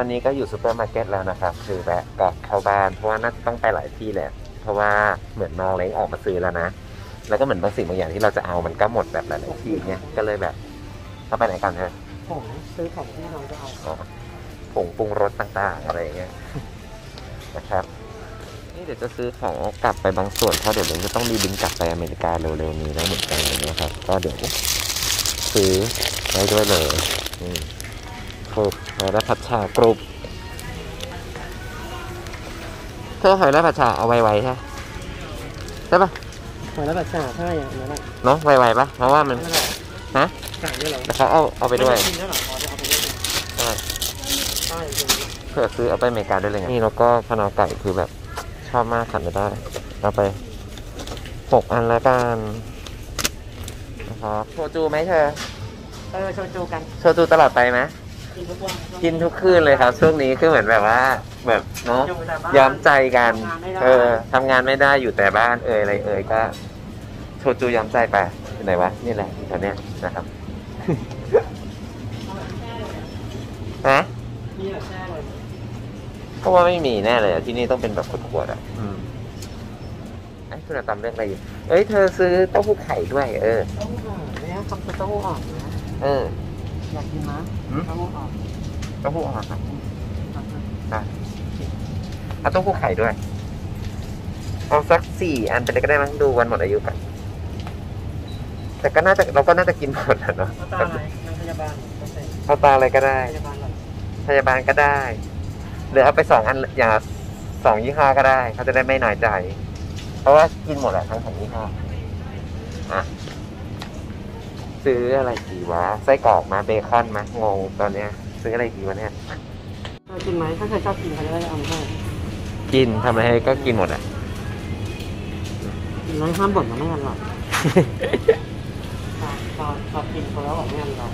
ตอนนี้ก็อยู่ซูเปอร์มาร์เก็ตแล้วนะครับ คือแวะกลับเข้าบ้านเพราะว่าน่าจะต้องไปหลายที่แหละ เพราะว่าเหมือนน้องเล้งออกมาซื้อแล้วนะ แล้วก็เหมือนบางสิ่งบางอย่างที่เราจะเอามันก็หมดแบบหลายๆที่เนี่ยก็เลยแบบเราไปไหนกันเนี่ยผมซื้อของที่น้องจะเอาอ๋อผงปรุงรสต่างๆอะไรอย่างเงี้ยนะครับนี่เดี๋ยวจะซื้อของกลับไปบางส่วนเพราะเดี๋ยวเล้งจะต้องมีบินกลับไปอเมริกาเร็วๆนี้แล้วเหมือนกันนะครับ ก็เดี๋ยวซื้อไว้ด้วยเลยนี่ก รุบหอยและผัดชากรุบเธอหอยและผัดชาเอาไวๆใช่ไหมใช่ปะหอยแล้วแบบจ่าใช่อย่างนั้นแหละเนาะไวๆปะเพราะว่ามันฮะจ่ายด้วยเหรอแล้วเขาเอาเอาไปด้วยเหรออ๋อจะเอาไปด้วยใช่ใช่จริงเผื่อซื้อเอาไปอเมริกาด้วยเลยไงนี่แล้วก็พนาไก่คือแบบชอบมากขันไม่ได้เอาไปหกอันแล้วกันนะครับโชจูไหมเธอเออโชจูกันโชจูตลอดไปไหม กินทุกวันกินทุกคืนเลยครับ ช่วงนี้คือเหมือนแบบว่าแบบเนาะอยู่แต่บ้านย้อมใจกันทำงานไม่ได้เออทำงานไม่ได้อยู่แต่บ้านเอ่ยอะไรเอ่ยก็โชจูย้อมใจไปอยู่ไหนวะนี่แหละแถวเนี้ยนะครับฮะนี่แหละแช่เลยเพราะว่าไม่มีแน่เลยอะที่นี่ต้องเป็นแบบขวดๆอะอืมไอ้คุณอะตำเรื่องอะไรอยู่เอ้ยเธอซื้อเต้าหู้ไข่ด้วย เออเต้าหู้อ่อนเนี่ยทำเป็นเต้าหู้อ่อนนะเออ อยากกินไหมหืม เต้าหู้อ่อนเต้าหู้อ่อนครับได้เอาเต้าหู้ไข่ด้วย เอาสักสี่อันไปเลยก็ได้มั้งดูวันหมดอายุกันแต่ก็น่าจะเราก็น่าจะกินหมดอะเนาะเอาตาอะไรนางพยาบาลโอเคเอาตาอะไรก็ได้ พยาบาลเหรอพยาบาลก็ได้หรือเอาไปสองอันอย่างละสองยี่ห้อก็ได้ เขาจะได้ไม่น้อยใจ เพราะว่ากินหมดแหละทั้งสองยี่ห้ออะ ซื้ออะไรดีวะไส้กรอกมาเบคอนมางงตอนเนี้ย ซื้ออะไรดีวะเนี่ยเธอกินไหมถ้าเธอชอบกินเขาจะได้เอามาให้กินทำอะไรให้ก็กินหมดอะ กินแล้วห้ามบ่นว่าไม่อร่อยพอพอกินเขาแล้วบอกไม่อร่อย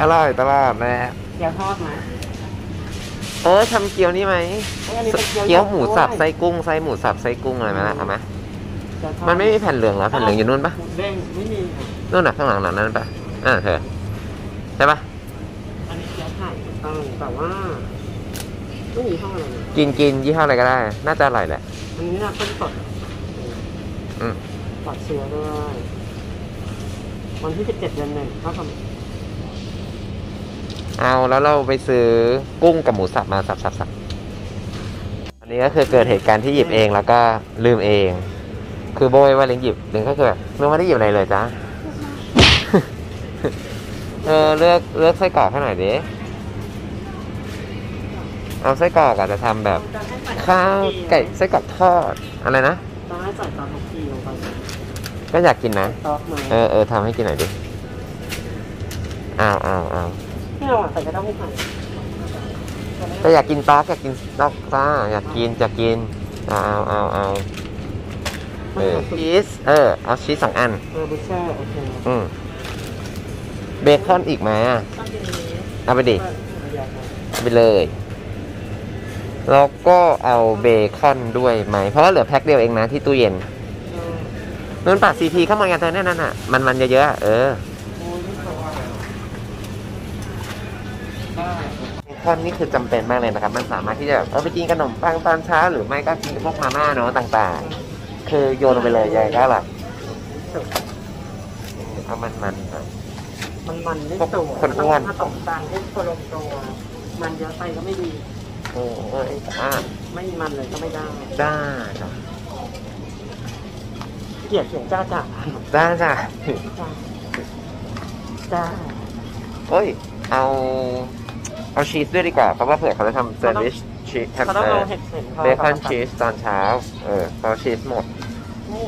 อร่อยตลอดแม่เกี๊ยวทอดไหมเออทำเกี๊ยวนี่ไหม เอ้ยอันนี้เป็นเกี๊ยวหมูสับด้วยไส้กุ้งไส้หมูสับไส้กุ้งอะไรไหมล่ะเอาไหม เกี๊ยวทอดมันไม่มีแผ่นเหลืองแล้วแผ่นเหลืองอยู่นู่นปะหมูเด้งไม่มีค่ะนู่นน่ะข้างหลังนั้นนั่นปะอ่าเธอใช่ปะอันนี้เกี๊ยวไข่ถูกต้องแต่ว่าไม่มีห้องอะไรเลยกินกินยี่ห้ออะไรก็ได้ น่าจะอร่อยแหละ อันนี้น่าต้นสดอืม ปลอดเชื้อด้วยวันที่17เดือนหนึ่งก็ทำเอาแล้วเราไปซื้อกุ้งกับหมูสับมาสับสับสับอันนี้ก็คือเกิดเหตุการณ์ที่หยิบเองแล้วก็ลืมเอง คือโบยว่าเล้งหยิบเล้งก็คือแบบเล้งไม่ได้หยิบอะไรเลยจ้าเออเลือกเลือกไส้กรอกให้หน่อยดิเอาไส้กรอกอาจจะทำแบบข้าวไก่ไส้กรอกทอดอะไรนะต้องให้ใส่ตอนทุกทีลงไปก็อยากกินนะซอสมาเออเออทำให้กินหน่อยดิอ้าวอ้าวอ้าวที่เราใส่ก็ต้องไม่ใส่ก็อยากกินปลาอยากกินนอกปลาอยากกินอยากกินเอาเอาเอาเอา เออชีสเออเอาชีสสองอันเออบุชเช่โอเคอืมเบคอนอีกไหมอะต้องกินนี้เอาไปดิเอออยากเอาเอาไปเลยแล้วก็เอาเบคอนด้วยไหม เพราะว่าเหลือแพ็คเดียวเองนะที่ตู้เย็นเออนู่นป่ะซีพีเข้ามากันเธอเนี่ยนั่นอะ มันมันเยอะๆอะเออโอ้ยนี่ตัวได้เบคอนนี่คือจำเป็นมากเลยนะครับ มันสามารถที่จะแบบเอาไปกินขนมปังตอนเช้า หรือไม่ก็กินพวกมาม่าเนาะต่าง ๆ คือโยนลงไปเลยใหญ่ก็อร่อยเอามันมันๆหน่อยมันมันได้พวกตัวคนอ้วนผสมตาลให้ตัวลงตัว มันเยอะไปก็ไม่ดี โอ้ยอะไม่มีมันเลยก็ไม่ได้ได้จ้ะเกลียดเสียงจ้าจ๋าได้จ้ะจ้าจ้าเฮ้ย เอา เอาชีสด้วยดีกว่า เพราะว่าเผื่อเขาจะทำแซนด์วิช ชีสเขาทำต้องเอเอาอเห็ดเห็นเบคอนชีสตอนเช้า เออเขาชีสหมด นี่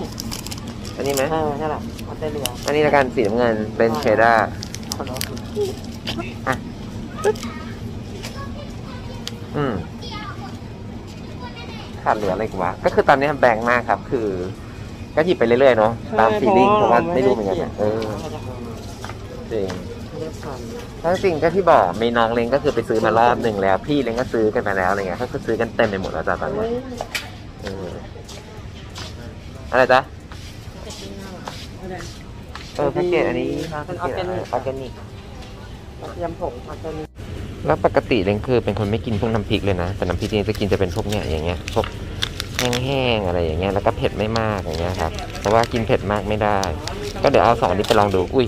อันนี้ไหมเออนี่แหละออสเตรเลียอันนี้ละกันสีน้ำเงินเป็นเชดดาร์คนละอืมขาดเหลืออะไรอีกวะก็คือตอนนี้แบงค์มากครับ คือ ก็หยิบไปเรื่อยๆเนาะตามฟีลลิ่งเพราะว่าไม่รู้เหมือนกันอะเออ จริง ไม่ได้ทำทั้งจริงก็ที่บอกมีน้องเล้งก็คือไปซื้อมารอบหนึ่งแล้ว พี่เล้งก็ซื้อกันมาแล้วอะไรเงี้ยก็คือซื้อกันเต็มไปหมดแล้วจ้ะตอนนี้เฮ้ยเอออะไรจ๊ะไม่ได้เออแพ็กเกจอันนี้เป็นแพ็กเกจอะไรออร์แกนิกกระเทียมผงออร์แกนิกแล้วปกติเล้งคือเป็นคนไม่กินพวกน้ำพริกเลยนะแต่น้ำพริกนี่จะกินจะเป็นพวกเนี้ยอย่างเงี้ยพวกแห้งๆอะไรอย่างเงี้ยแล้วก็เผ็ดไม่มากอย่างเงี้ยครับเพราะว่ากินเผ็ดมากไม่ได้ ก็เดี๋ยวเอาสองอันนี้ไปลองดูอุ้ย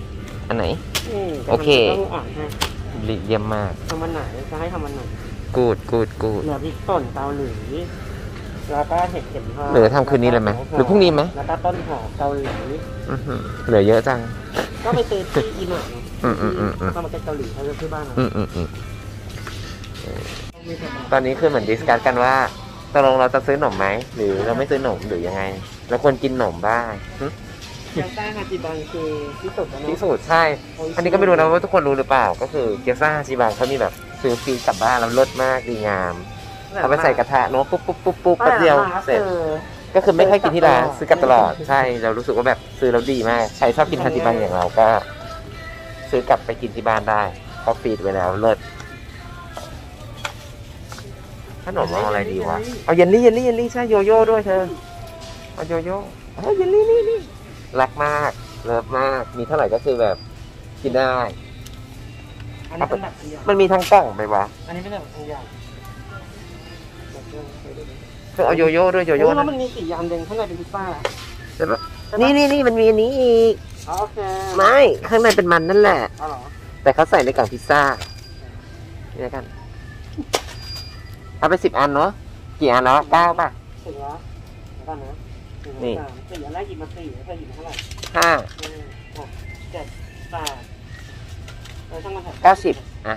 อันไหน นี่โอเคต้องอ่านให้เยี่ยมมาก ทำมันไหนจะให้ทำมันไหนกูดกูดกูด เหลือพริกป่นเกาหลีแล้วก็เห็ดเข็มทองหรือทำคืนนี้เลยไหมหรือพรุ่งนี้ไหม แล้วก็ต้นหอมเกาหลีอื้อหือเหลือเยอะจัง ก็ไปซื้อที่อีหม่าอืมอืมอืมอืมก็มาจากเกาหลีเขาจะที่บ้านเราอืมอืมอืมมีแต่ตอนนี้คือเหมือนดิสคัสกันว่าตกลงเราจะซื้อหนมไหม หรือเราไม่ซื้อหนมหรือยังไง เราควรกินหนมบ้างหึเกี๊ ยวซ่าฮาจิบังคือที่สุดแล้วเนอะที่สุดใช่ อันนี้ก็ไม่รู้นะว่าทุกคนรู้หรือเปล่า ก็คือเกี๊ยวซ่าฮาจิบังเขามีแบบซื้อ freeze กลับบ้านแล้วรสมากดีงาม เอาไปใส่กระทะเนาะปุ๊บปุ๊บปุ๊บปุ๊บแป๊บเดียวเสร็จ ก็คือไม่ค่อยกินที่ร้านซื้อกลับตลอดใช่ เรารู้สึกว่าแบบซื้อแล้วดีมาก ใครชอบกินฮาจิบังอย่างเราก็ ซื้อกลับไปกินที่บ้านได้เพราะฟีดไว้แล้วเลิศขนมเอาอะไรดีวะเอาเยลลี่เยลลี่เยลลี่ใช่โยโย่ด้วยเธอเอาโยโย่เฮ้ยเยลลี่นี่นี่ รักมากเลิฟมาก มีเท่าไหร่ก็คือแบบกินได้ อันนี้เป็นแบบตัวอย่างมันมีทั้งกล่องไหมวะอันนี้เป็นแบบตัวอย่างแบบตัวอย่างเคยดูไหมเธอเอาโยโย่ด้วยโยโอ้โย่แล้วนะมันมีสีอันเด่งข้างในเป็นพิซซ่าใช่ปะนี่นี่นี่มันมีอันนี้อีกอ๋อโอเคไม่ข้างในเป็นมันนั่นแหละ อ๋อเหรอแต่เขาใส่ในกล่องพิซซ่านี่แล้วกัน เอาไปสิบอันเนาะกี่อันแล้วอะเก้าป่ะ ถึงแล้วแล้วกันนะหง นี่สามสี่อันแรกหยิบมาสี่แล้วเธอหยิบมาเท่าไหร่ห้าห้าหกเจ็ดแปดเออช่างมันเถอะเก้าสิบอะ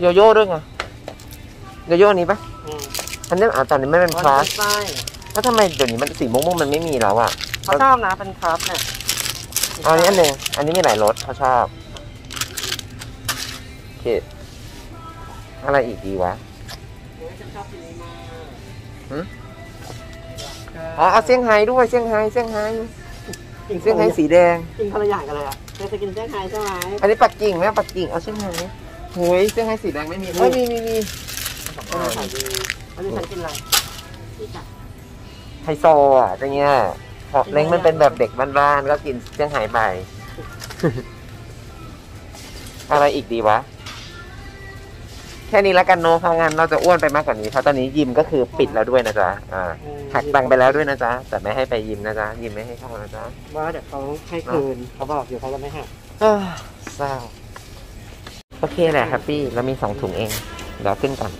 โยโย่ด้วยไงโยโย่อันนี้ปะอืมอันนี้อะตอนนี้ไม่เป็นคลาสไส้แล้วทำไมเดี๋ยวนี้มันสีม่วงๆมันไม่มีแล้วอะเขาชอบนะเป็นครับเนี่ยเอาอันนี้อันหนึ่งอันนี้มีหลายรสเขาชอบโอเคอะไรอีกดีวะ โอ้ยฉันชอบกินนี้มากหืม อ๋อเอาเซี่ยงไฮ้ด้วยเซี่ยงไฮ้เซี่ยงไฮ้กินเซี่ยงไฮ้สีแดงกินคนละอย่างกันเลยอะเธอจะกินเซี่ยงไฮ้ใช่ไหมอันนี้ปักกิ่งไหมปักกิ่งเอาเซี่ยงไฮ้โอ้ยเซี่ยงไฮ้สีแดงไม่มีเอ้ยมีมีมีอันนี้ขายดีอันนี้ฉันกินอะไรนี่จ้ะไฮโซอะจะเงี้ยพอเล้งมันเป็นแบบเด็กบ้านๆก็กินเซี่ยงไฮ้ไปอะไรอีกดีวะ แค่นี้แล้วกันโนเพราะงั้นเราจะอ้วนไปมากกว่านี้เพราะตอนนี้ยิมก็คือปิดแล้วด้วยนะจ๊ะอ่าหักตังค์ไปแล้วด้วยนะจ๊ะแต่ไม่ให้ไปยิมนะจ๊ะยิมไม่ให้เข้านะจ๊ะว่าเดี๋ยวเขาให้คืนเขาบอกอยู่เขาจะไม่หักเอ้อเศร้าโอเคแหละ happy เรามีสองถุงเองเดี๋ยวขึ้นก่อน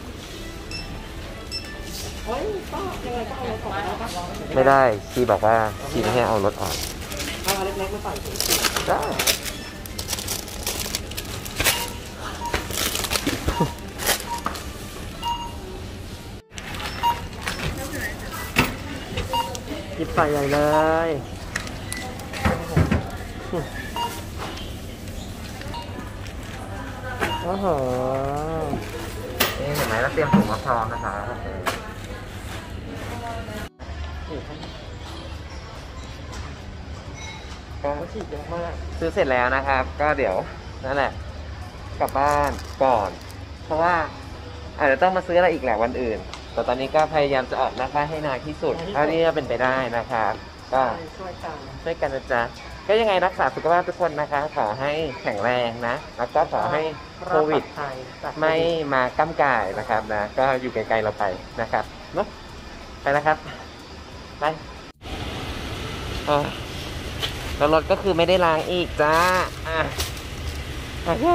เฮ้ยก็ยังไงก็เอารถออกแล้วปะไม่ได้ชีบอกว่าชีไม่ให้เอารถออกเอาอันเล็กๆมาใส่ถุงได้ ใส่ใหญ่เลยโอ้โหนี่เห็นไหมเราเตรียมถุงมาพร้อมนะคะก็ฉีดเยอะมาก ซื้อเสร็จแล้วนะครับ ก็เดี๋ยวนั่นแหละ กลับบ้านก่อน เพราะว่าอาจจะต้องมาซื้ออะไรอีกแหละวันอื่น แต่ตอนนี้ก็พยายามจะออกราคาให้น้อยที่สุดเท่าที่จะเป็นไปได้นะครับก็ช่วยกันช่วยกันนะจ๊ะก็ยังไงรักษาสุขภาพทุกคนนะคะ ขอให้แข็งแรงนะ แล้วก็ขอให้โควิดไทยจากไม่มาก้ำกายนะครับนะ ก็อยู่ไกลๆเราไปนะครับเนาะไปนะครับ ไปอะแล้วรถก็คือไม่ได้ล้างอีกจ้าอะโอเค